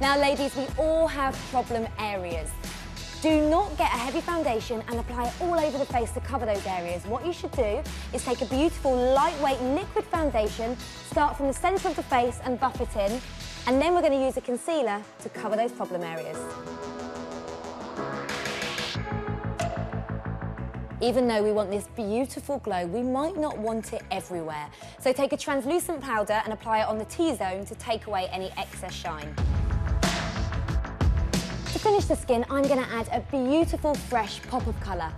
Now, ladies, we all have problem areas. Do not get a heavy foundation and apply it all over the face to cover those areas. What you should do is take a beautiful, lightweight liquid foundation, start from the centre of the face and buff it in, and then we're going to use a concealer to cover those problem areas. Even though we want this beautiful glow, we might not want it everywhere. So take a translucent powder and apply it on the T-zone to take away any excess shine. To finish the skin, I'm going to add a beautiful, fresh pop of colour.